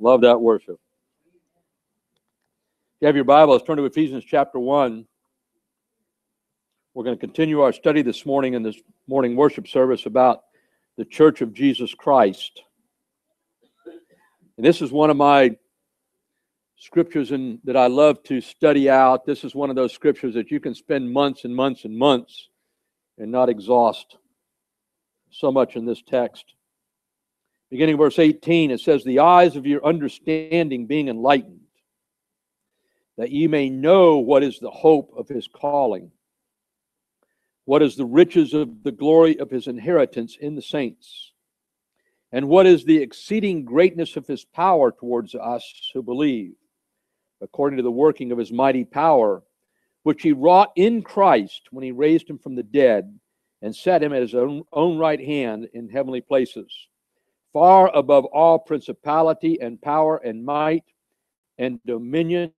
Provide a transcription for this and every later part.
Love that worship. If you have your Bible, let's turn to Ephesians chapter 1. We're going to continue our study this morning in this morning worship service about the Church of Jesus Christ. And this is one of my scriptures in, that I love to study out. This is one of those scriptures that you can spend months and months and months and not exhaust so much in this text. Beginning verse 18, it says, The eyes of your understanding being enlightened, that ye may know what is the hope of his calling, what is the riches of the glory of his inheritance in the saints, and what is the exceeding greatness of his power towards us who believe, according to the working of his mighty power, which he wrought in Christ when he raised him from the dead and set him at his own, own right hand in heavenly places far above all principality and power and might and dominion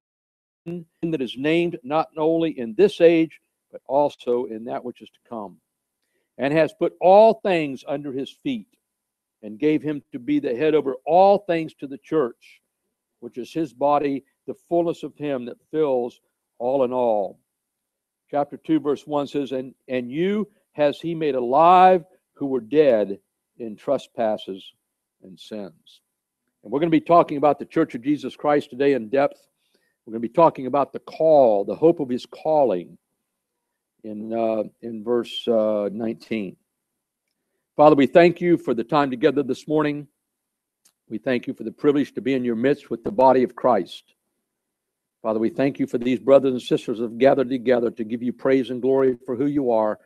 that is named not only in this age, but also in that which is to come, and has put all things under his feet, and gave him to be the head over all things to the church, which is his body, the fullness of him that fills all in all. Chapter 2, verse 1 says, And, and you has he made alive who were dead in trespasses and sins. And we're going to be talking about the Church of Jesus Christ today in depth. We're going to be talking about the call, the hope of his calling in, uh, in verse uh, 19. Father, we thank you for the time together this morning. We thank you for the privilege to be in your midst with the body of Christ. Father, we thank you for these brothers and sisters have gathered together to give you praise and glory for who you are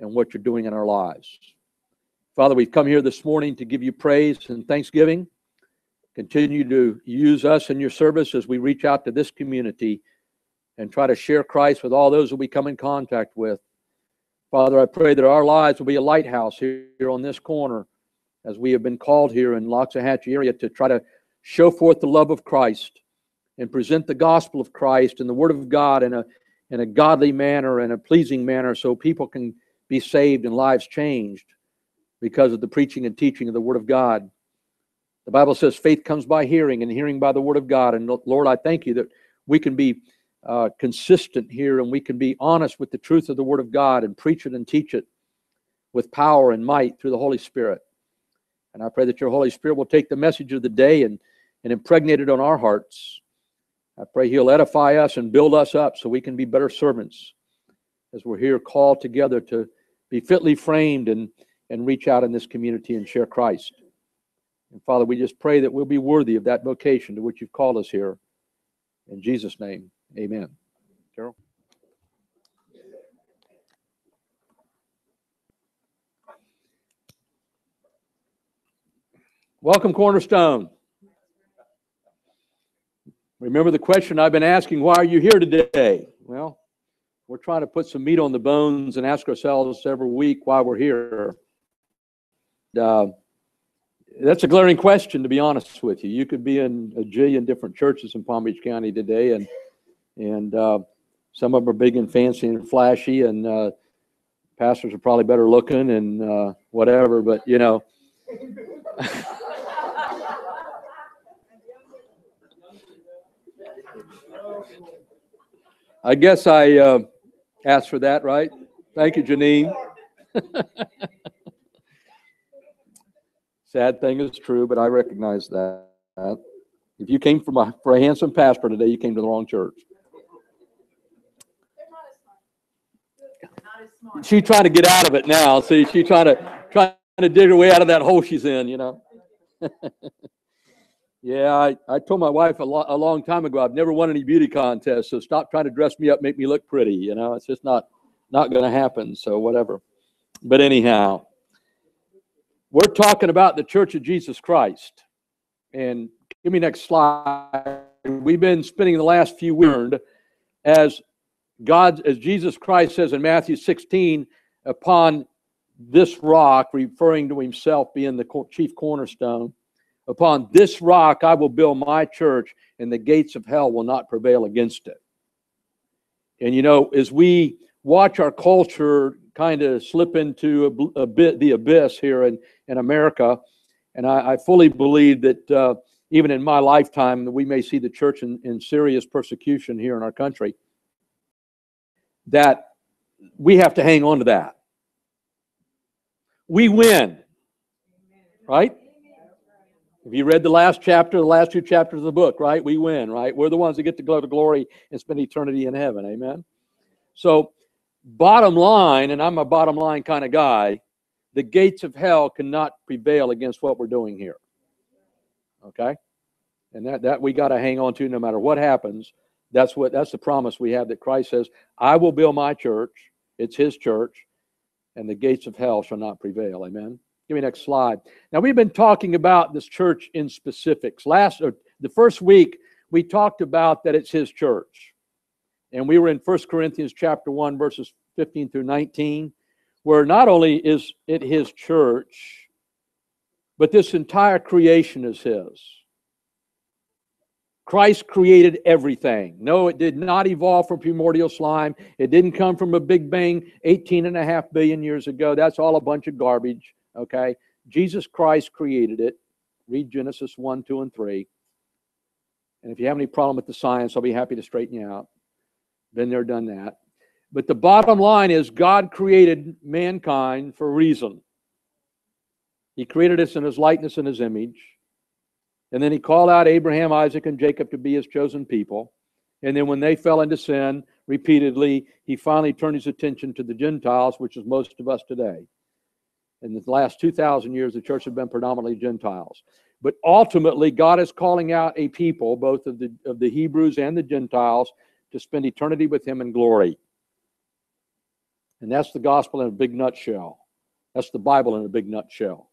and what you're doing in our lives. Father, we've come here this morning to give you praise and thanksgiving. Continue to use us in your service as we reach out to this community and try to share Christ with all those that we come in contact with. Father, I pray that our lives will be a lighthouse here on this corner as we have been called here in Loxahatchee area to try to show forth the love of Christ and present the gospel of Christ and the word of God in a in a godly manner and a pleasing manner so people can be saved and lives changed because of the preaching and teaching of the Word of God. The Bible says faith comes by hearing, and hearing by the Word of God. And Lord, I thank you that we can be uh, consistent here and we can be honest with the truth of the Word of God and preach it and teach it with power and might through the Holy Spirit. And I pray that your Holy Spirit will take the message of the day and, and impregnate it on our hearts. I pray He'll edify us and build us up so we can be better servants as we're here called together to be fitly framed and and reach out in this community and share Christ. And Father, we just pray that we'll be worthy of that vocation to which you've called us here. In Jesus' name, amen. Carol? Welcome, Cornerstone. Remember the question I've been asking why are you here today? Well, we're trying to put some meat on the bones and ask ourselves every week why we're here. Uh, that's a glaring question, to be honest with you. You could be in a jillion different churches in Palm Beach County today, and and uh, some of them are big and fancy and flashy, and uh, pastors are probably better looking and uh, whatever. But you know, I guess I uh, asked for that, right? Thank you, Janine. Sad thing is true, but I recognize that. If you came from a, for a handsome pastor today, you came to the wrong church. She's trying to get out of it now. See, she's trying to trying to dig her way out of that hole she's in. You know. yeah, I, I told my wife a, lo- a long time ago I've never won any beauty contests, so stop trying to dress me up, make me look pretty. You know, it's just not not going to happen. So whatever. But anyhow, we're talking about the Church of Jesus Christ. And give me next slide. We've been spending the last few weeks as God, as Jesus Christ says in Matthew 16, upon this rock, referring to himself being the chief cornerstone, upon this rock I will build my church, and the gates of hell will not prevail against it. And you know, as we watch our culture kind of slip into a, a, bit the abyss here in, in America. And I, I fully believe that uh, even in my lifetime, we may see the church in, in serious persecution here in our country, that we have to hang on to that. We win, right? If you read the last chapter, the last two chapters of the book, right? We win, right? We're the ones that get to go to glory and spend eternity in heaven. Amen. So, bottom line, and I'm a bottom line kind of guy, the gates of hell cannot prevail against what we're doing here. Okay? And that, that we got to hang on to no matter what happens. That's what that's the promise we have that Christ says, I will build my church, it's his church, and the gates of hell shall not prevail. Amen. Give me next slide. Now we've been talking about this church in specifics. Last or the first week we talked about that it's his church. And we were in First Corinthians chapter 1 verses 15 through 19 where not only is it his church but this entire creation is his. Christ created everything. No, it did not evolve from primordial slime. It didn't come from a big bang 18 and a half billion years ago. That's all a bunch of garbage. Okay? Jesus Christ created it. Read Genesis 1, 2, and 3. And if you have any problem with the science, I'll be happy to straighten you out. Been there, done that. But the bottom line is God created mankind for a reason. He created us in his likeness and his image. And then he called out Abraham, Isaac, and Jacob to be his chosen people. And then when they fell into sin repeatedly, he finally turned his attention to the Gentiles, which is most of us today in the last 2,000 years, the church has been predominantly Gentiles. But ultimately, God is calling out a people, both of the, of the Hebrews and the Gentiles, to spend eternity with Him in glory. And that's the gospel in a big nutshell. That's the Bible in a big nutshell.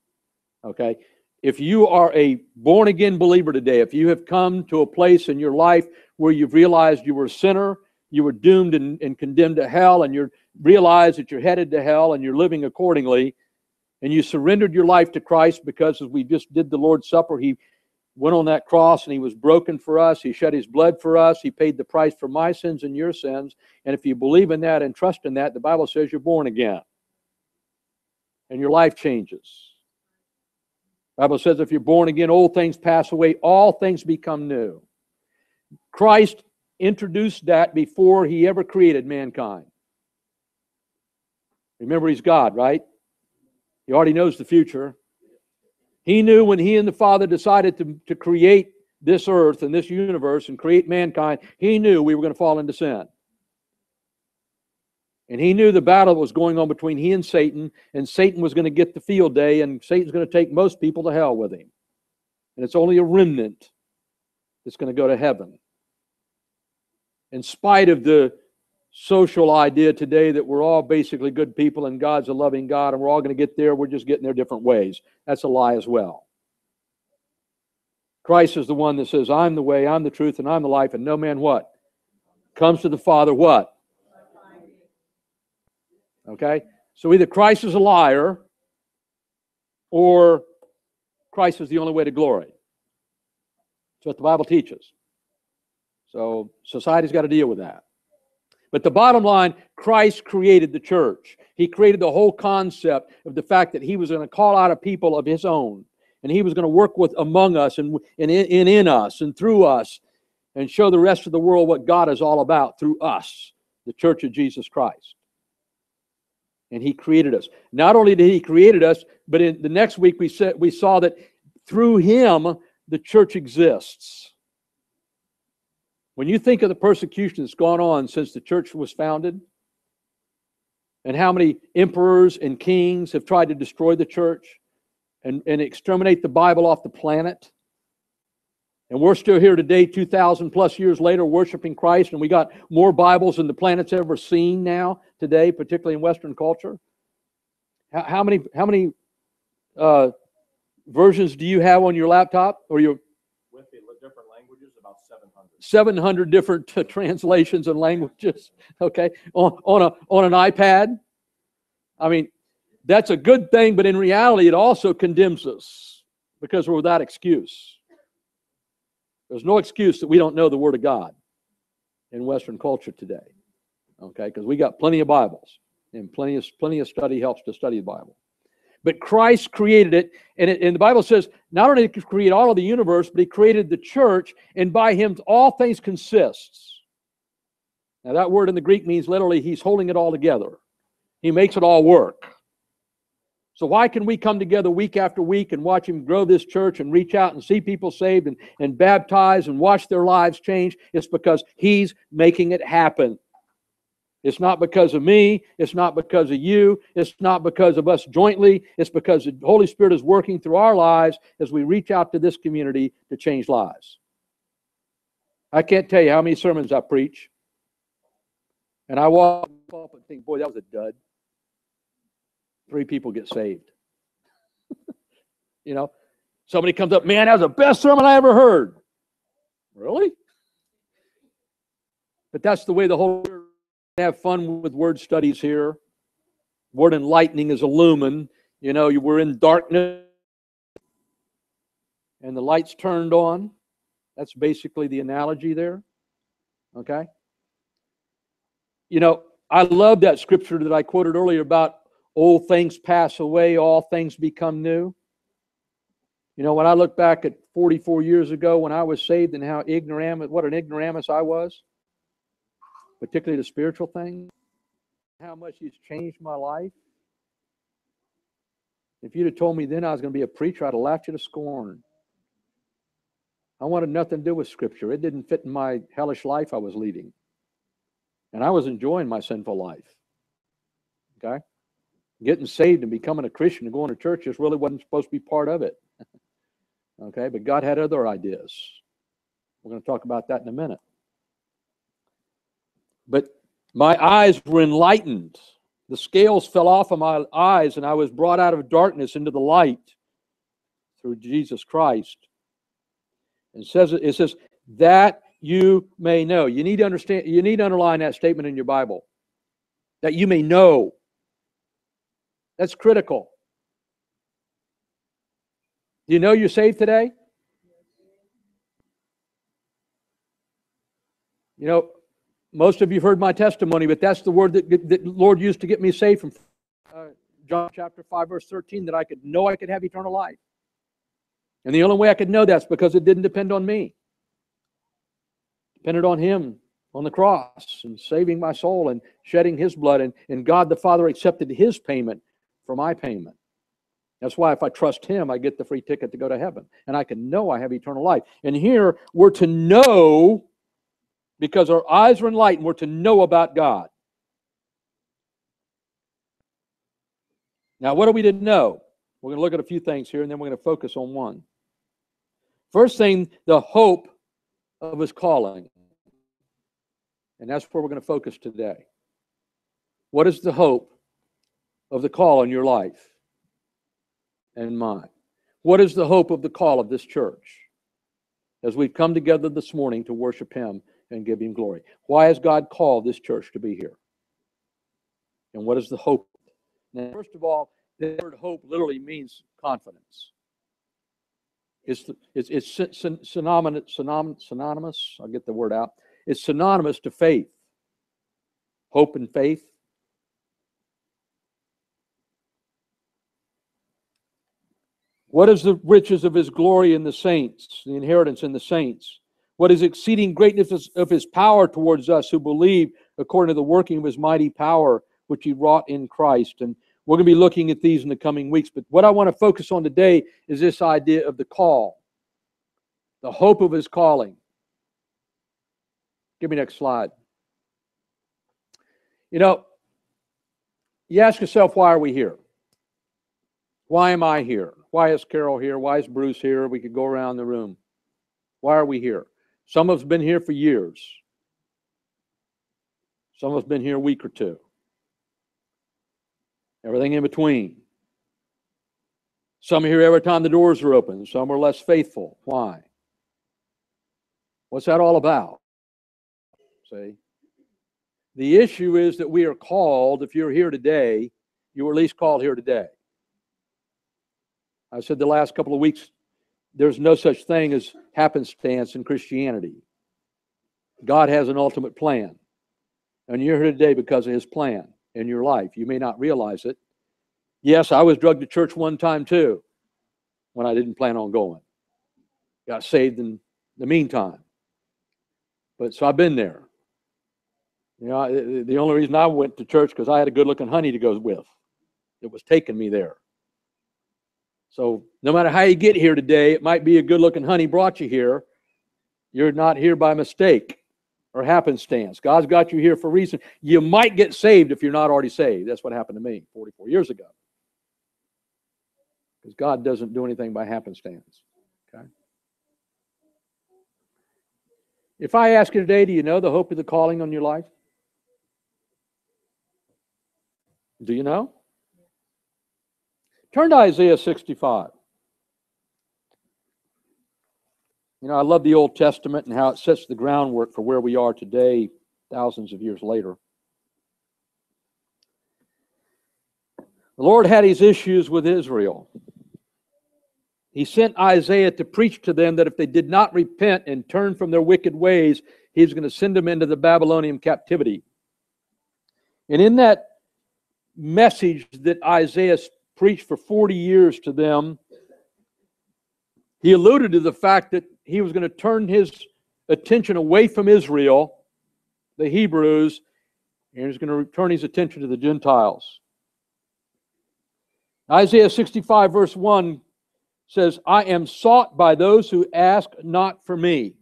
Okay? If you are a born again believer today, if you have come to a place in your life where you've realized you were a sinner, you were doomed and, and condemned to hell, and you realize that you're headed to hell and you're living accordingly, and you surrendered your life to Christ because as we just did the Lord's Supper, He went on that cross and He was broken for us. He shed His blood for us. He paid the price for my sins and your sins. And if you believe in that and trust in that, the Bible says you're born again. And your life changes. Bible says if you're born again, old things pass away, all things become new. Christ introduced that before he ever created mankind. Remember, he's God, right? He already knows the future. He knew when he and the Father decided to, to create this earth and this universe and create mankind, he knew we were going to fall into sin. And he knew the battle was going on between he and Satan, and Satan was going to get the field day, and Satan's going to take most people to hell with him. And it's only a remnant that's going to go to heaven. In spite of the social idea today that we're all basically good people and God's a loving God and we're all going to get there. We're just getting there different ways. That's a lie as well. Christ is the one that says, I'm the way, I'm the truth, and I'm the life, and no man what? Comes to the Father what? Okay? So either Christ is a liar or Christ is the only way to glory. That's what the Bible teaches. So society's got to deal with that. But the bottom line, Christ created the church. He created the whole concept of the fact that he was going to call out a people of his own. And he was going to work with among us and, and in, in us and through us and show the rest of the world what God is all about through us, the church of Jesus Christ. And he created us. Not only did he created us, but in the next week we said we saw that through him the church exists. When you think of the persecution that's gone on since the church was founded, and how many emperors and kings have tried to destroy the church and, and exterminate the Bible off the planet, and we're still here today, 2,000 plus years later, worshiping Christ, and we got more Bibles than the planet's ever seen now, today, particularly in Western culture. How, how many, how many uh, versions do you have on your laptop or your 700 different translations and languages, okay, on, on, a, on an iPad. I mean, that's a good thing, but in reality, it also condemns us because we're without excuse. There's no excuse that we don't know the Word of God in Western culture today, okay, because we got plenty of Bibles and plenty of, plenty of study helps to study the Bible. But Christ created it. And, it, and the Bible says not only did he create all of the universe, but he created the church, and by him all things consists. Now, that word in the Greek means literally he's holding it all together, he makes it all work. So, why can we come together week after week and watch him grow this church and reach out and see people saved and, and baptized and watch their lives change? It's because he's making it happen. It's not because of me. It's not because of you. It's not because of us jointly. It's because the Holy Spirit is working through our lives as we reach out to this community to change lives. I can't tell you how many sermons I preach. And I walk up and think, boy, that was a dud three people get saved. you know, somebody comes up, man, that was the best sermon I ever heard. Really? But that's the way the whole have fun with word studies here. Word enlightening is illumined. You know, you were in darkness and the lights turned on. That's basically the analogy there. Okay? You know, I love that scripture that I quoted earlier about Old things pass away, all things become new. You know, when I look back at 44 years ago when I was saved and how ignoramus, what an ignoramus I was, particularly the spiritual things, how much He's changed my life. If you'd have told me then I was going to be a preacher, I'd have laughed you to scorn. I wanted nothing to do with Scripture. It didn't fit in my hellish life I was leading. And I was enjoying my sinful life. Okay? getting saved and becoming a Christian and going to church just really wasn't supposed to be part of it. okay, but God had other ideas. We're going to talk about that in a minute. But my eyes were enlightened. The scales fell off of my eyes, and I was brought out of darkness into the light through Jesus Christ. And it says it says that you may know. You need to understand. You need to underline that statement in your Bible. That you may know that's critical. Do you know you're saved today? You know, most of you heard my testimony, but that's the word that, that Lord used to get me saved from uh, John chapter 5, verse 13, that I could know I could have eternal life. And the only way I could know that's because it didn't depend on me. It depended on Him on the cross and saving my soul and shedding His blood. And, and God the Father accepted His payment for my payment. That's why if I trust him, I get the free ticket to go to heaven. And I can know I have eternal life. And here we're to know, because our eyes are enlightened, we're to know about God. Now, what are we to know? We're going to look at a few things here, and then we're going to focus on one. First thing, the hope of his calling. And that's where we're going to focus today. What is the hope of the call on your life and mine? What is the hope of the call of this church as we've come together this morning to worship Him and give Him glory? Why has God called this church to be here? And what is the hope? Now, first of all, the word hope literally means confidence. It's, it's, it's synonymous, synonymous, synonymous, I'll get the word out. It's synonymous to faith. Hope and faith What is the riches of his glory in the saints, the inheritance in the saints? What is exceeding greatness of his power towards us who believe according to the working of his mighty power, which he wrought in Christ? And we're going to be looking at these in the coming weeks. But what I want to focus on today is this idea of the call, the hope of his calling. Give me next slide. You know, you ask yourself, why are we here? Why am I here? Why is Carol here? Why is Bruce here? We could go around the room. Why are we here? Some us been here for years. Some us been here a week or two. Everything in between. Some are here every time the doors are open. Some are less faithful. Why? What's that all about? See? The issue is that we are called, if you're here today, you were at least called here today. I said the last couple of weeks, there's no such thing as happenstance in Christianity. God has an ultimate plan. And you're here today because of his plan in your life. You may not realize it. Yes, I was drugged to church one time too when I didn't plan on going. Got saved in the meantime. But so I've been there. You know, the only reason I went to church because I had a good looking honey to go with. It was taking me there. So no matter how you get here today, it might be a good looking honey brought you here. You're not here by mistake or happenstance. God's got you here for a reason. You might get saved if you're not already saved. That's what happened to me 44 years ago. Because God doesn't do anything by happenstance. Okay? If I ask you today, do you know the hope of the calling on your life? Do you know? Turn to Isaiah 65. You know, I love the Old Testament and how it sets the groundwork for where we are today, thousands of years later. The Lord had his issues with Israel. He sent Isaiah to preach to them that if they did not repent and turn from their wicked ways, he was going to send them into the Babylonian captivity. And in that message that Isaiah preached for 40 years to them, he alluded to the fact that he was going to turn his attention away from Israel, the Hebrews, and he's going to turn his attention to the Gentiles. Isaiah 65, verse 1 says, I am sought by those who ask not for me.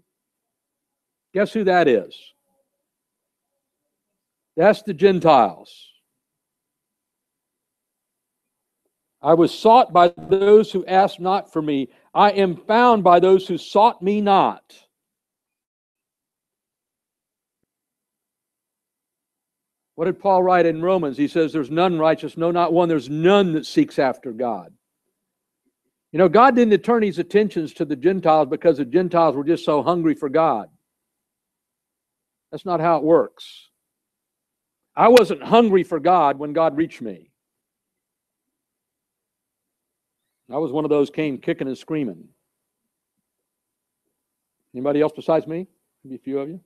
Guess who that is? That's the Gentiles. I was sought by those who asked not for me. I am found by those who sought me not. What did Paul write in Romans? He says, There's none righteous, no, not one. There's none that seeks after God. You know, God didn't turn his attentions to the Gentiles because the Gentiles were just so hungry for God. That's not how it works. I wasn't hungry for God when God reached me. I was one of those came kicking and screaming. Anybody else besides me? Maybe a few of you.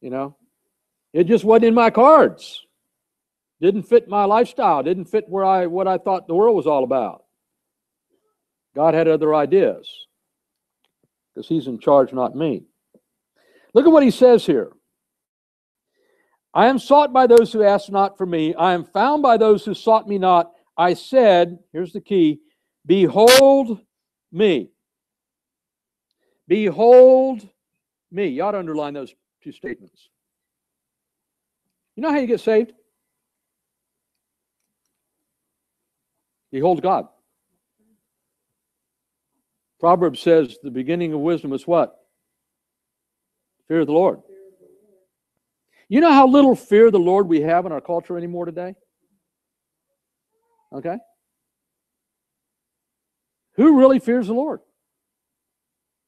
You know, it just wasn't in my cards. Didn't fit my lifestyle. Didn't fit where I what I thought the world was all about. God had other ideas because He's in charge, not me. Look at what He says here. I am sought by those who ask not for me. I am found by those who sought me not. I said, here's the key Behold me. Behold me. You ought to underline those two statements. You know how you get saved? Behold God. Proverbs says the beginning of wisdom is what? Fear of the Lord. You know how little fear of the Lord we have in our culture anymore today? Okay? Who really fears the Lord?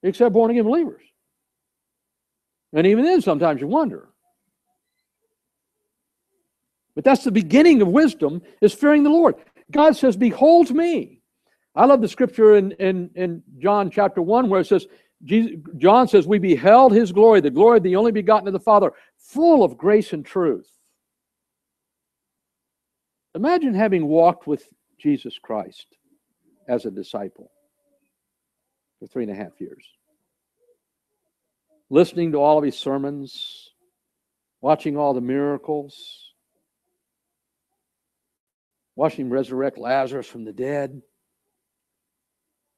Except born again believers. And even then, sometimes you wonder. But that's the beginning of wisdom, is fearing the Lord. God says, Behold me. I love the scripture in, in, in John chapter 1 where it says, Jesus, John says, We beheld his glory, the glory of the only begotten of the Father, full of grace and truth. Imagine having walked with Jesus Christ as a disciple for three and a half years. Listening to all of his sermons, watching all the miracles, watching him resurrect Lazarus from the dead,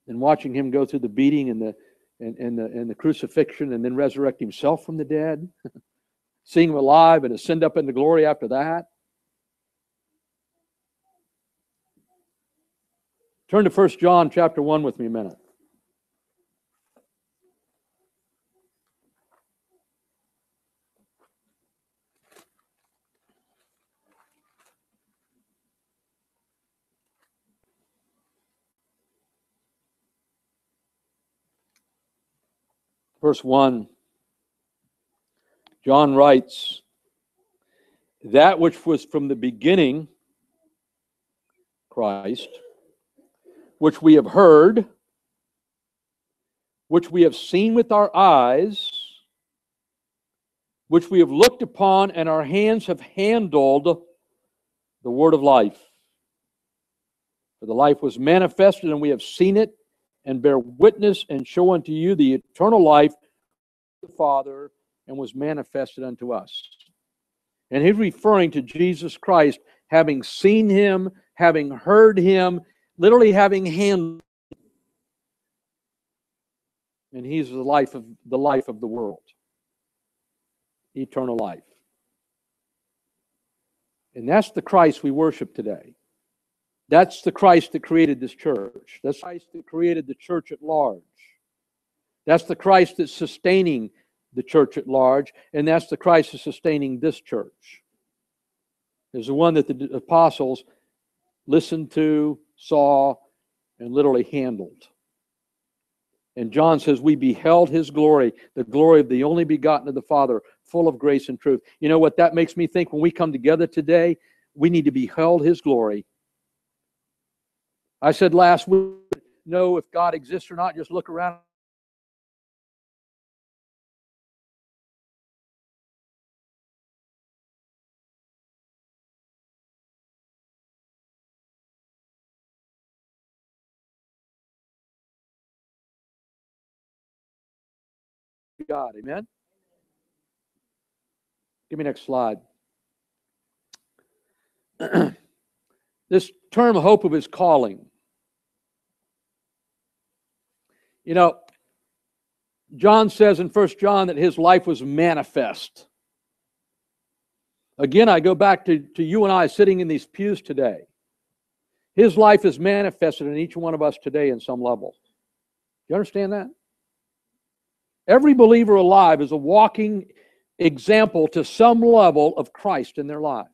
and watching him go through the beating and the and, and the and the crucifixion and then resurrect himself from the dead, seeing him alive and ascend up into glory after that. Turn to 1 John chapter 1 with me a minute. Verse 1, John writes, That which was from the beginning, Christ, which we have heard, which we have seen with our eyes, which we have looked upon, and our hands have handled the word of life. For the life was manifested, and we have seen it, and bear witness and show unto you the eternal life the Father, and was manifested unto us. And he's referring to Jesus Christ having seen him, having heard him, literally having handled and he's the life of the life of the world. Eternal life. And that's the christ we worship today. That's the christ that created this church. That's christ that created the church at large. That's the christ that's sustaining the church at large and that's the christ that's sustaining this church. Is the one that the apostles listened to saw and literally handled and John says, We beheld his glory, the glory of the only begotten of the Father, full of grace and truth. You know what that makes me think when we come together today? We need to beheld his glory. I said last week, know if God exists or not, just look around God. Amen? Give me next slide. this term, hope of his calling. You know, John says in First John that his life was manifest. Again, I go back to, to you and I sitting in these pews today. His life is manifested in each one of us today in some level. Do you understand that? Every believer alive is a walking example to some level of Christ in their life.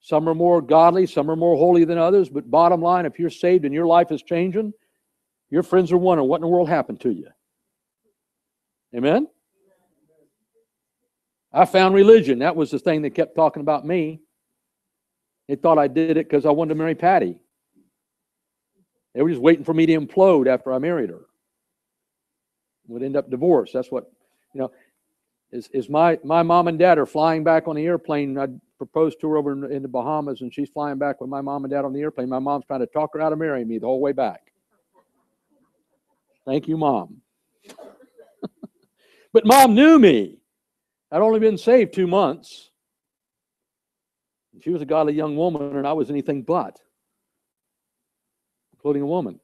Some are more godly, some are more holy than others, but bottom line, if you're saved and your life is changing, your friends are wondering what in the world happened to you. Amen? I found religion. That was the thing that kept talking about me. They thought I did it because I wanted to marry Patty. They were just waiting for me to implode after I married her would end up divorced. That's what, you know, is, is my, my mom and dad are flying back on the airplane. I proposed to her over in, in the Bahamas and she's flying back with my mom and dad on the airplane. My mom's trying to talk her out of marrying me the whole way back. Thank you, mom. but mom knew me. I'd only been saved two months. She was a godly young woman, and I was anything but, including a woman.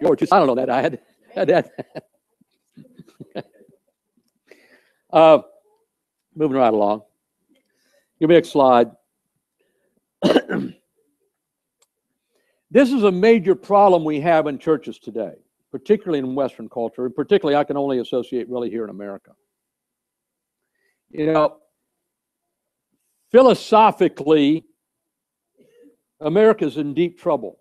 George, I don't know that. I had, had that. uh, moving right along. Give me next slide. this is a major problem we have in churches today, particularly in Western culture, and particularly I can only associate really here in America. You know, philosophically, America's in deep trouble.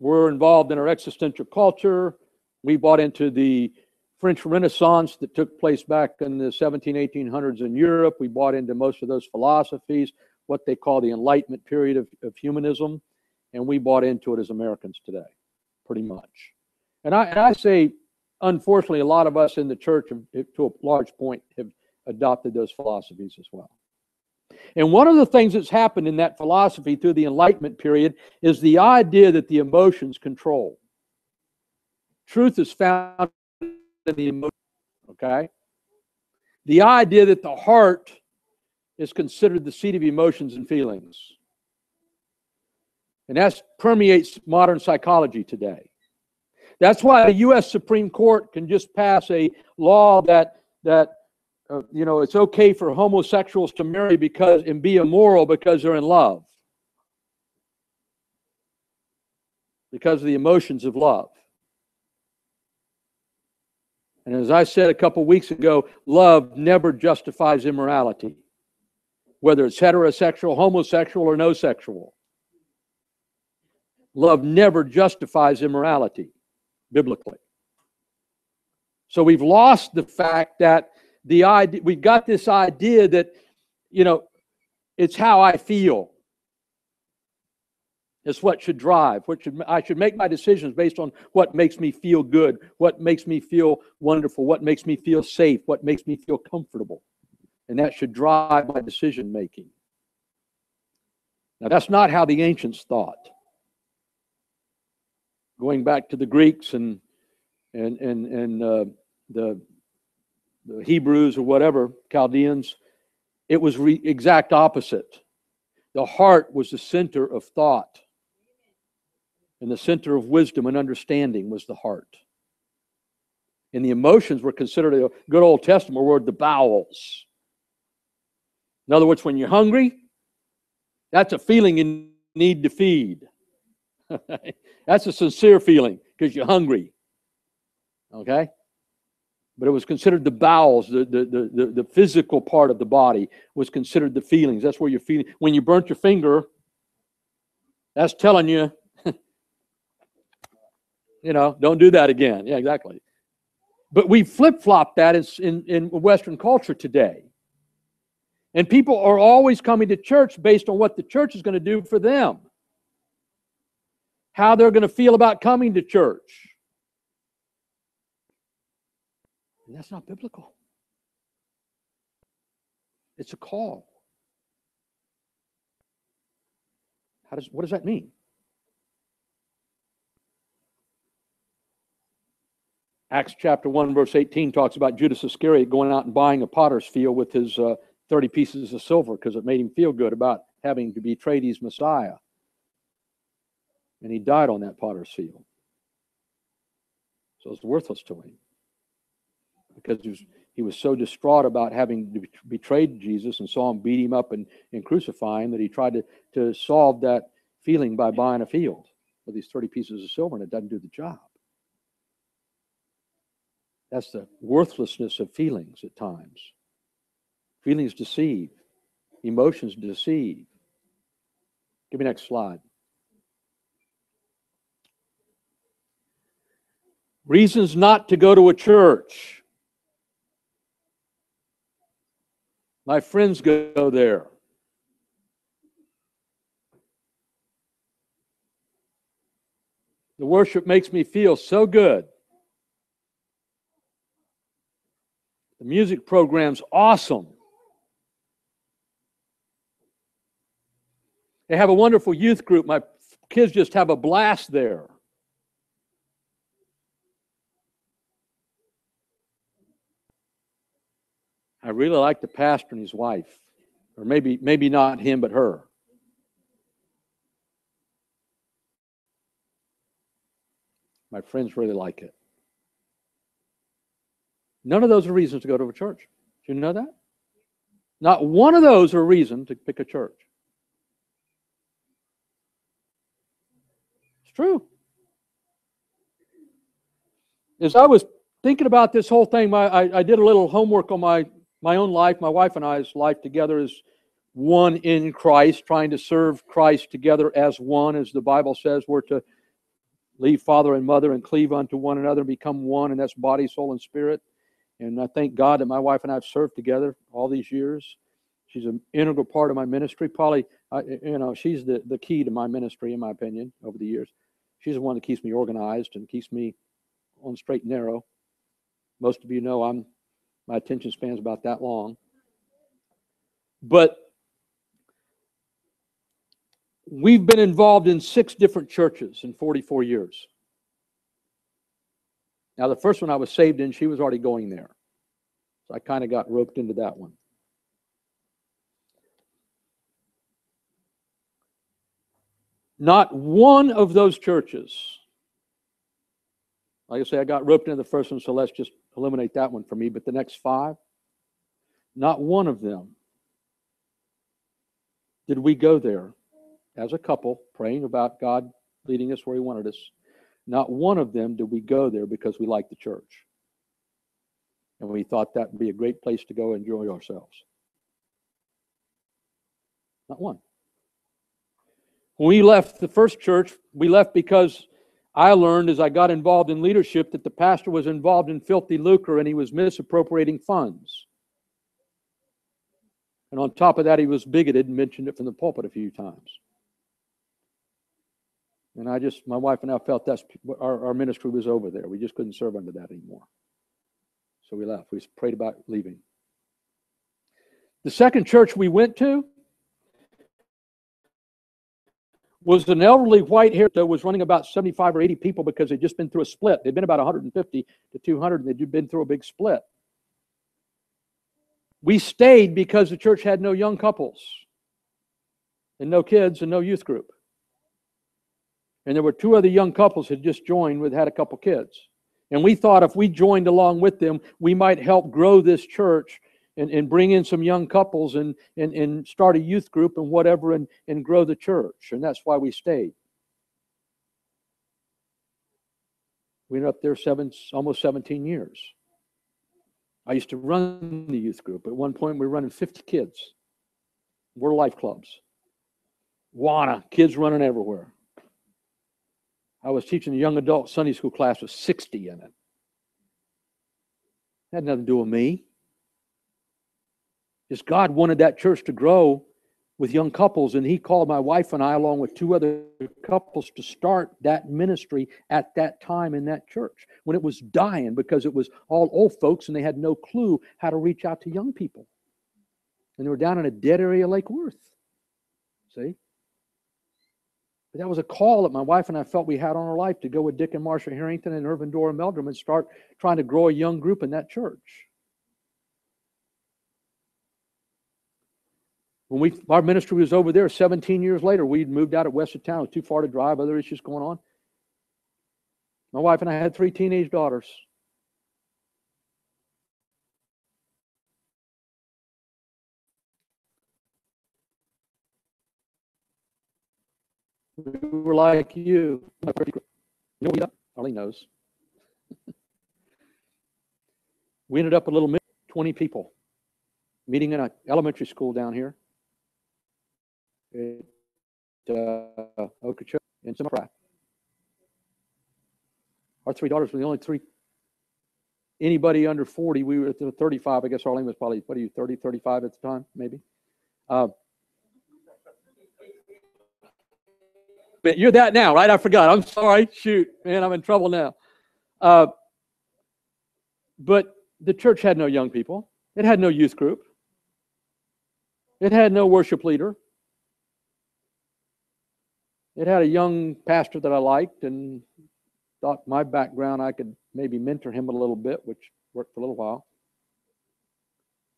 We're involved in our existential culture. We bought into the French Renaissance that took place back in the 17, 1800s in Europe. We bought into most of those philosophies, what they call the Enlightenment period of, of humanism, and we bought into it as Americans today, pretty much. And I, and I say, unfortunately, a lot of us in the church, have, to a large point, have adopted those philosophies as well. And one of the things that's happened in that philosophy through the Enlightenment period is the idea that the emotions control. Truth is found in the emotion, okay? The idea that the heart is considered the seat of emotions and feelings. And that permeates modern psychology today. That's why the U.S. Supreme Court can just pass a law that, that uh, you know, it's okay for homosexuals to marry because and be immoral because they're in love. Because of the emotions of love. And as I said a couple weeks ago, love never justifies immorality, whether it's heterosexual, homosexual, or no sexual. Love never justifies immorality biblically. So we've lost the fact that the idea we've got this idea that you know it's how i feel It's what should drive. What should I should make my decisions based on what makes me feel good, what makes me feel wonderful, what makes me feel safe, what makes me feel comfortable. And that should drive my decision making. Now that's not how the ancients thought. Going back to the Greeks and and and and uh, the the Hebrews or whatever Chaldeans, it was exact opposite. The heart was the center of thought. And the center of wisdom and understanding was the heart. And the emotions were considered a good Old Testament word, the bowels. In other words, when you're hungry, that's a feeling you need to feed. that's a sincere feeling because you're hungry. Okay? But it was considered the bowels, the, the, the, the, physical part of the body was considered the feelings. That's where you're feeling. When you burnt your finger, that's telling you you know, don't do that again. Yeah, exactly. But we flip flop that in, in Western culture today. And people are always coming to church based on what the church is going to do for them, how they're going to feel about coming to church. And that's not biblical. It's a call. How does, what does that mean? Acts chapter 1, verse 18 talks about Judas Iscariot going out and buying a potter's field with his uh, 30 pieces of silver because it made him feel good about having to betray his Messiah. And he died on that potter's field. So it's worthless to him because he was, he was so distraught about having betrayed Jesus and saw him beat him up and, and crucify him that he tried to, to solve that feeling by buying a field with these 30 pieces of silver, and it doesn't do the job. That's the worthlessness of feelings at times. Feelings deceive, emotions deceive. Give me next slide. Reasons not to go to a church. My friends go there. The worship makes me feel so good. The music program's awesome. They have a wonderful youth group. My kids just have a blast there. I really like the pastor and his wife, or maybe maybe not him, but her. My friends really like it. None of those are reasons to go to a church. Do you know that? Not one of those are a reason to pick a church. It's true. As I was thinking about this whole thing, my, I, I did a little homework on my, my own life, my wife and I's life together is one in Christ, trying to serve Christ together as one, as the Bible says we're to leave father and mother and cleave unto one another and become one, and that's body, soul, and spirit. And I thank God that my wife and I have served together all these years. She's an integral part of my ministry. Probably, I, you know, she's the, the key to my ministry, in my opinion, over the years. She's the one that keeps me organized and keeps me on straight and narrow. Most of you know I'm my attention span's about that long. But we've been involved in six different churches in 44 years. Now, the first one I was saved in, she was already going there. So I kind of got roped into that one. Not one of those churches, like I say, I got roped into the first one, so let's just eliminate that one for me. But the next five, not one of them did we go there as a couple praying about God leading us where He wanted us not one of them did we go there because we liked the church. And we thought that would be a great place to go enjoy ourselves. Not one. When we left the first church, we left because I learned as I got involved in leadership that the pastor was involved in filthy lucre and he was misappropriating funds. And on top of that, he was bigoted and mentioned it from the pulpit a few times. And I just, my wife and I felt that's our, our ministry was over there. We just couldn't serve under that anymore. So we left. We prayed about leaving. The second church we went to was an elderly white hair that was running about 75 or 80 people because they'd just been through a split. They'd been about 150 to 200, and they'd been through a big split. We stayed because the church had no young couples and no kids and no youth group. And there were two other young couples had just joined with had a couple kids. And we thought if we joined along with them, we might help grow this church and, and bring in some young couples and, and, and start a youth group and whatever and, and grow the church. And that's why we stayed. We ended up there seven, almost 17 years. I used to run the youth group. At one point, we were running 50 kids. We're life clubs. Wanna, kids running everywhere. I was teaching a young adult Sunday school class with 60 in it. Had nothing to do with me. Just God wanted that church to grow with young couples, and He called my wife and I, along with two other couples, to start that ministry at that time in that church when it was dying because it was all old folks and they had no clue how to reach out to young people. And they were down in a dead area of Lake Worth. See? But that was a call that my wife and I felt we had on our life to go with Dick and Marsha Harrington and Irvin Dora Meldrum and start trying to grow a young group in that church. When we our ministry was over there 17 years later, we'd moved out of west of town. Too far to drive, other issues going on. My wife and I had three teenage daughters. We were like you. You know what Arlene knows. we ended up a little 20 people meeting in an elementary school down here uh, Okeechobee in Summerfry. Our three daughters were the only three. Anybody under 40, we were 35. I guess Arlene was probably, what are you, 30, 35 at the time, maybe? Uh, but you're that now, right? I forgot. I'm sorry. Shoot, man, I'm in trouble now. Uh, but the church had no young people. It had no youth group. It had no worship leader. It had a young pastor that I liked and thought my background I could maybe mentor him a little bit, which worked for a little while.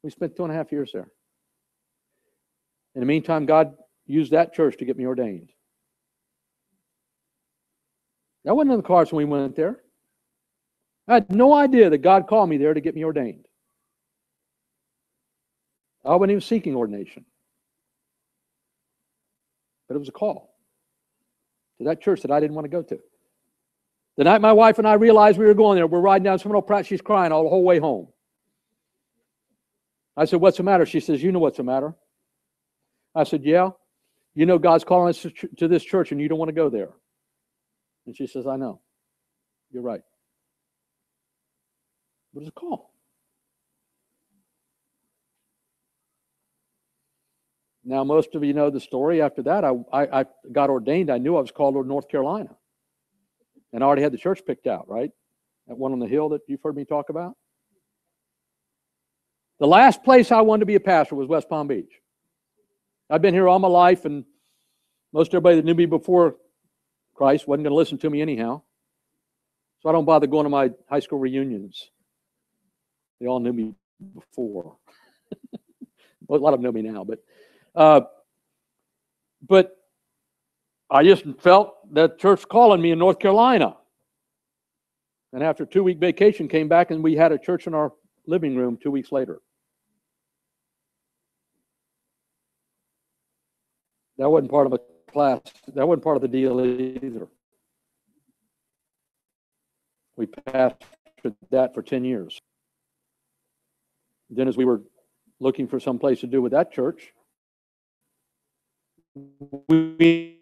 We spent two and a half years there. In the meantime, God used that church to get me ordained. That wasn't in the cards when we went there. I had no idea that God called me there to get me ordained. I wasn't even seeking ordination. But it was a call to that church that I didn't want to go to. The night my wife and I realized we were going there, we're riding down Seminole Pratt. She's crying all the whole way home. I said, What's the matter? She says, You know what's the matter. I said, Yeah. You know God's calling us to this church and you don't want to go there. And she says, I know. You're right. What is a call? Now, most of you know the story. After that, I, I, I got ordained. I knew I was called to North Carolina. And I already had the church picked out, right? That one on the hill that you've heard me talk about. The last place I wanted to be a pastor was West Palm Beach. I've been here all my life, and most everybody that knew me before Christ wasn't going to listen to me anyhow. So I don't bother going to my high school reunions. They all knew me before. well, a lot of them know me now, but uh, but I just felt that church calling me in North Carolina. And after a two week vacation, came back and we had a church in our living room two weeks later. That wasn't part of a class. That wasn't part of the deal either. We passed that for 10 years. Then, as we were looking for some place to do with that church, we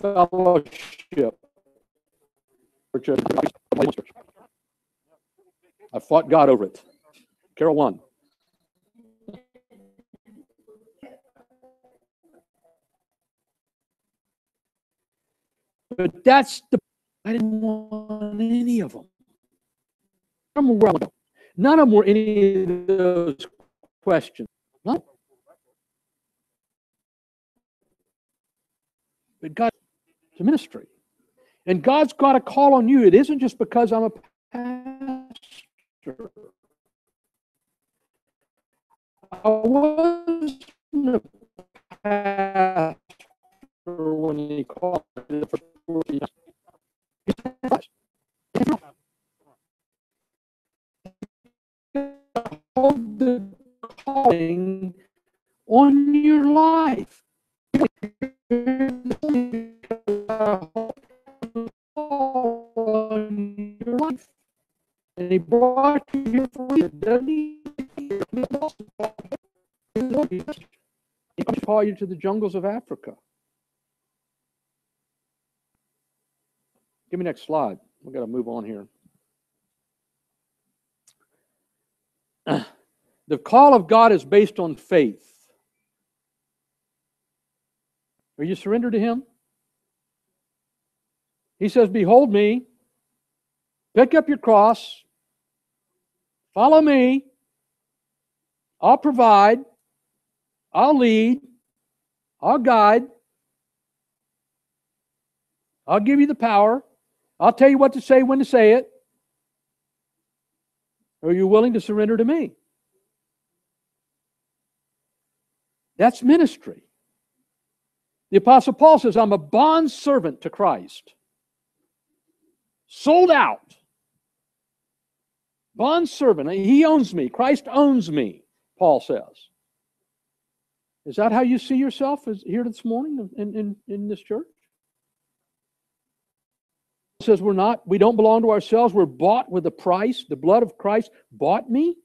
Fellowship. I fought God over it. Carol won. But that's the I didn't want any of them. None of them were, None of them were any of those questions. None. But God, a ministry. And God's got a call on you. It isn't just because I'm a pastor. I wasn't a pastor when he called me for 40 years. Hold the calling on your life on your life. And he brought you here for you, doesn't he? He can you to the jungles of Africa. Give me next slide. We've got to move on here. The call of God is based on faith. Are you surrendered to Him? He says, Behold me, pick up your cross, follow me, I'll provide, I'll lead, I'll guide, I'll give you the power, I'll tell you what to say, when to say it. Are you willing to surrender to me? That's ministry. The Apostle Paul says, I'm a bond servant to Christ sold out. Bond servant. He owns me. Christ owns me, Paul says. Is that how you see yourself here this morning in, in, in this church? Says we're not, we don't belong to ourselves. We're bought with a price. The blood of Christ bought me.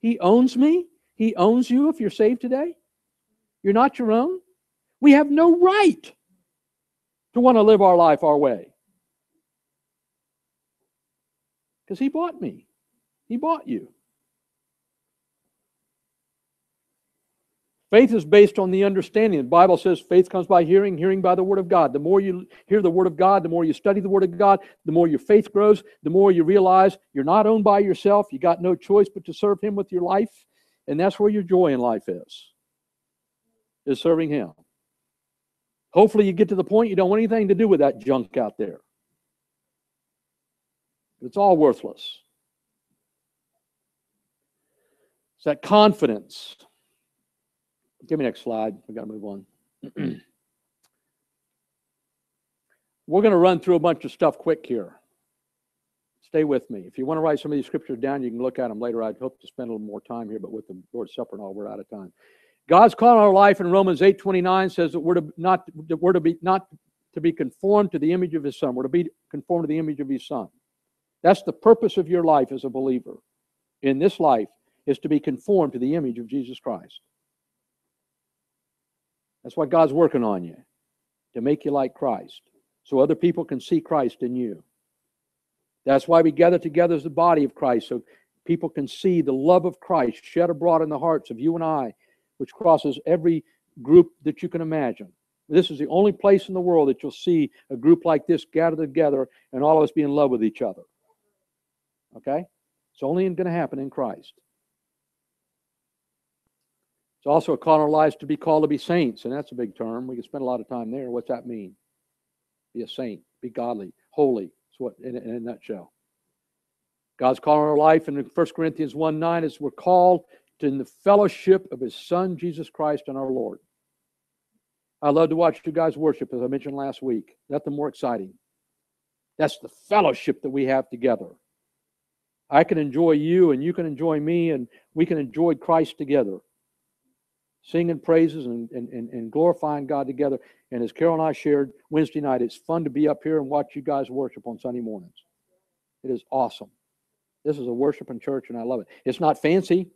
He owns me. He owns you if you're saved today. You're not your own. We have no right to want to live our life our way. Because he bought me. He bought you. Faith is based on the understanding. The Bible says faith comes by hearing, hearing by the Word of God. The more you hear the Word of God, the more you study the Word of God, the more your faith grows, the more you realize you're not owned by yourself. You got no choice but to serve Him with your life. And that's where your joy in life is, is serving Him. Hopefully you get to the point you don't want anything to do with that junk out there. It's all worthless. It's that confidence. Give me next slide. We've got to move on. We're going to run through a bunch of stuff quick here. Stay with me. If you want to write some of these scriptures down, you can look at them later. I'd hope to spend a little more time here, but with the Lord's Supper and all, we're out of time. God's call on our life in Romans 8 29 says that we're to not that we're to be not to be conformed to the image of his son. We're to be conformed to the image of his son. That's the purpose of your life as a believer in this life is to be conformed to the image of Jesus Christ. That's why God's working on you to make you like Christ so other people can see Christ in you. That's why we gather together as the body of Christ so people can see the love of Christ shed abroad in the hearts of you and I, which crosses every group that you can imagine. This is the only place in the world that you'll see a group like this gather together and all of us be in love with each other. Okay? It's only going to happen in Christ. It's also a call in our lives to be called to be saints, and that's a big term. We can spend a lot of time there. What's that mean? Be a saint, be godly, holy. That's what in, in a nutshell. God's calling our life in 1 Corinthians 1 9 is we're called to in the fellowship of his son Jesus Christ and our Lord. I love to watch you guys worship, as I mentioned last week. Nothing more exciting. That's the fellowship that we have together. I can enjoy you and you can enjoy me and we can enjoy Christ together. Singing praises and, and, and, glorifying God together. And as Carol and I shared Wednesday night, it's fun to be up here and watch you guys worship on Sunday mornings. It is awesome. This is a worshiping church and I love it. It's not fancy.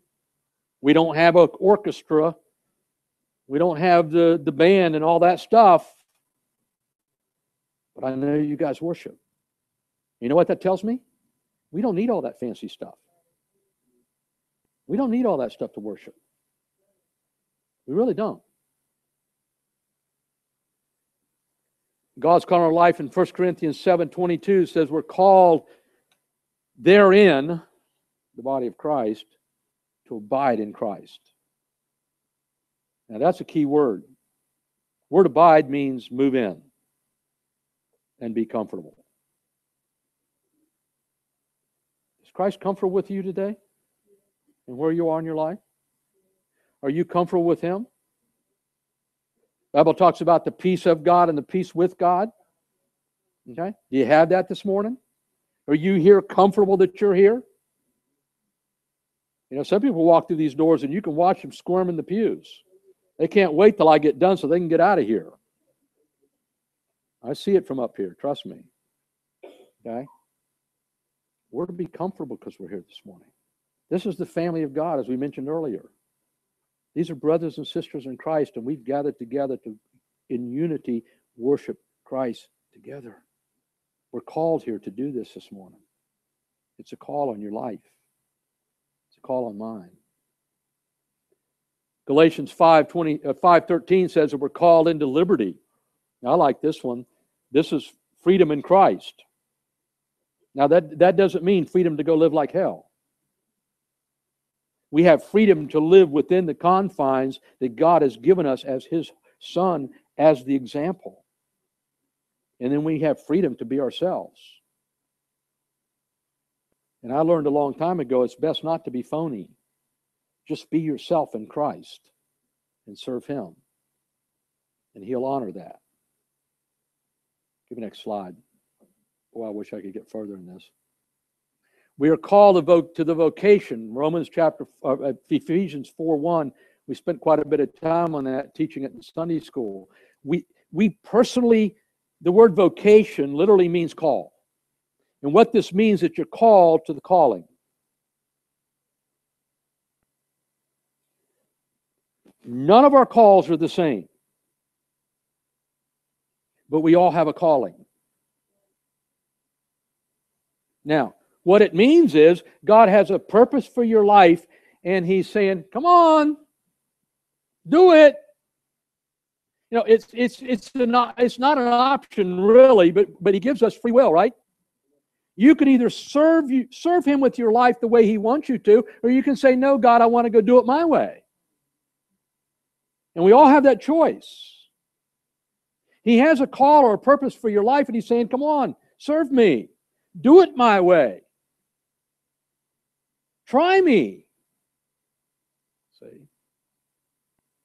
We don't have an orchestra. We don't have the, the band and all that stuff. But I know you guys worship. You know what that tells me? We don't need all that fancy stuff. We don't need all that stuff to worship. We really don't. God's calling our life in 1 Corinthians 7 22 says we're called therein, the body of Christ, to abide in Christ. Now that's a key word. Word abide means move in and be comfortable. Is Christ comfortable with you today? And where you are in your life? Are you comfortable with Him? Bible talks about the peace of God and the peace with God. Okay? Do you have that this morning? Are you here comfortable that you're here? You know, some people walk through these doors and you can watch them squirm in the pews. They can't wait till I get done so they can get out of here. I see it from up here, trust me. Okay? We're to be comfortable because we're here this morning. This is the family of God, as we mentioned earlier. These are brothers and sisters in Christ, and we've gathered together to, in unity, worship Christ together. We're called here to do this this morning. It's a call on your life, it's a call on mine. Galatians 5, 20, uh, 5 13 says that we're called into liberty. Now, I like this one. This is freedom in Christ. Now, that, that doesn't mean freedom to go live like hell. We have freedom to live within the confines that God has given us as His Son, as the example. And then we have freedom to be ourselves. And I learned a long time ago it's best not to be phony. Just be yourself in Christ and serve Him. And He'll honor that. Give me next slide. Boy, I wish I could get further in this. We are called to the vocation. Romans chapter, uh, uh Ephesians 4 1. We spent quite a bit of time on that, teaching it in Sunday school. We, we personally, the word vocation literally means call. And what this means is that you're called to the calling. None of our calls are the same, but we all have a calling. Now, what it means is God has a purpose for your life, and He's saying, Come on, do it. You know, it's it's it's not it's not an option really, but but He gives us free will, right? You can either serve you serve Him with your life the way He wants you to, or you can say, No, God, I want to go do it my way. And we all have that choice. He has a call or a purpose for your life, and He's saying, Come on, serve me. Do it my way. Try me. See?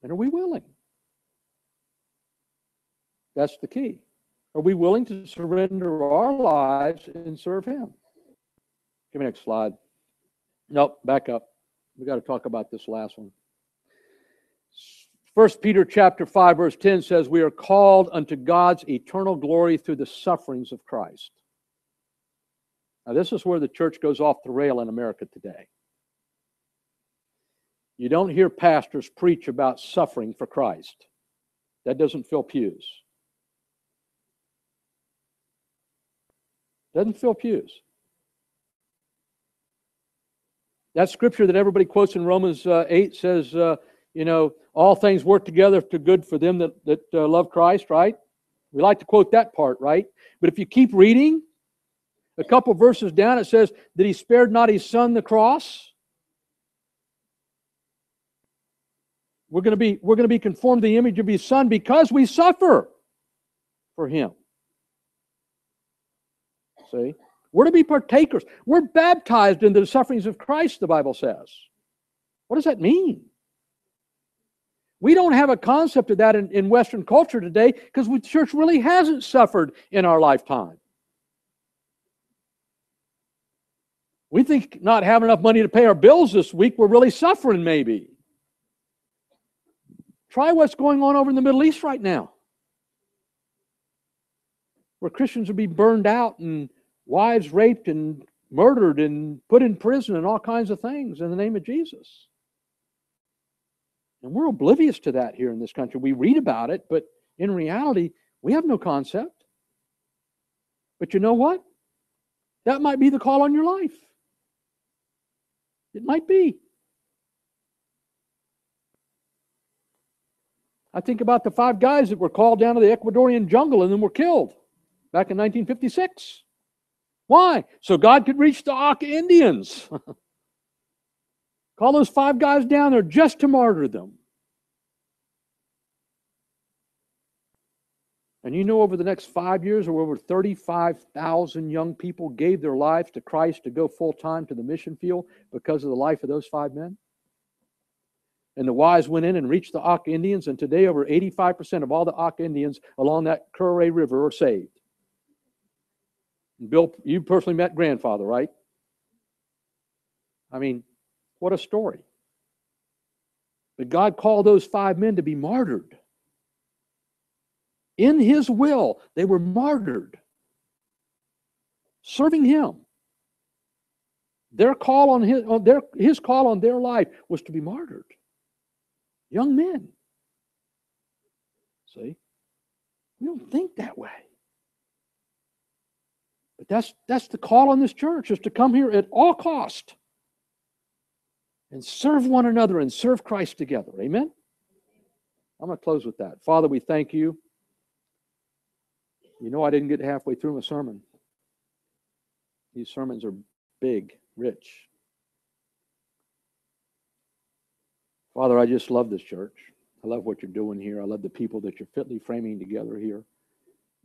And are we willing? That's the key. Are we willing to surrender our lives and serve Him? Give me next slide. Nope, back up. We got to talk about this last one. First Peter chapter 5 verse 10 says we are called unto God's eternal glory through the sufferings of Christ. Now, this is where the church goes off the rail in America today. You don't hear pastors preach about suffering for Christ. That doesn't fill pews. Doesn't fill pews. That scripture that everybody quotes in Romans uh, 8 says, uh, you know, all things work together to good for them that, that uh, love Christ, right? We like to quote that part, right? But if you keep reading, a couple verses down, it says that he spared not his son the cross. We're going to be we're going to be conformed to the image of his son because we suffer for him. See? We're to be partakers. We're baptized into the sufferings of Christ, the Bible says. What does that mean? We don't have a concept of that in, in Western culture today because the church really hasn't suffered in our lifetime. We think not having enough money to pay our bills this week, we're really suffering, maybe. Try what's going on over in the Middle East right now, where Christians are being burned out and wives raped and murdered and put in prison and all kinds of things in the name of Jesus. And we're oblivious to that here in this country. We read about it, but in reality, we have no concept. But you know what? That might be the call on your life. It might be. I think about the five guys that were called down to the Ecuadorian jungle and then were killed back in 1956. Why? So God could reach the Auca Indians. Call those five guys down there just to martyr them. And you know, over the next five years, over 35,000 young people gave their lives to Christ to go full time to the mission field because of the life of those five men. And the wise went in and reached the Auca Indians, and today over 85% of all the Auca Indians along that Curaray River are saved. Bill, you personally met grandfather, right? I mean, what a story. But God called those five men to be martyred. In his will, they were martyred, serving him. Their call on his, on their, his call on their life was to be martyred. Young men. See? We don't think that way. But that's that's the call on this church is to come here at all cost and serve one another and serve Christ together. Amen. I'm going to close with that. Father, we thank you. You know I didn't get halfway through my sermon. These sermons are big, rich. Father, I just love this church. I love what you're doing here. I love the people that you're fitly framing together here.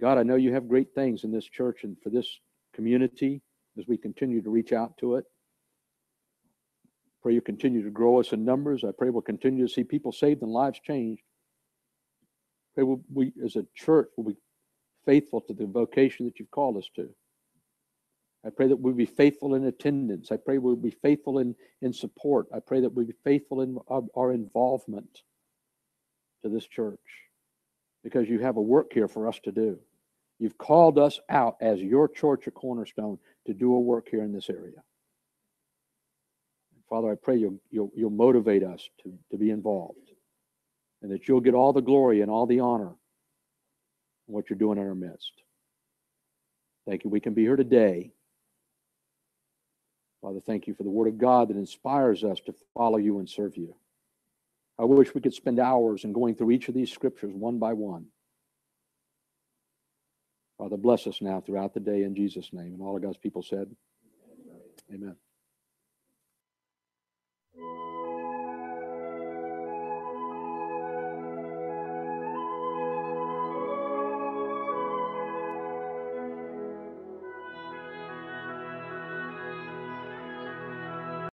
God, I know you have great things in this church and for this community as we continue to reach out to it. Pray you continue to grow us in numbers. I pray we'll continue to see people saved and lives changed. Pray we'll, we, as a church, will be faithful to the vocation that you've called us to. I pray that we'll be faithful in attendance. I pray we'll be faithful in, in support. I pray that we'll be faithful in our, our involvement to this church because you have a work here for us to do. You've called us out as your church at Cornerstone to do a work here in this area. Father, I pray you'll, you'll, you'll motivate us to, to be involved and that you'll get all the glory and all the honor in what you're doing in our midst. Thank you. We can be here today. Father, thank you for the word of God that inspires us to follow you and serve you. I wish we could spend hours in going through each of these scriptures one by one. Father, bless us now throughout the day in Jesus' name. And all of God's people said, Amen.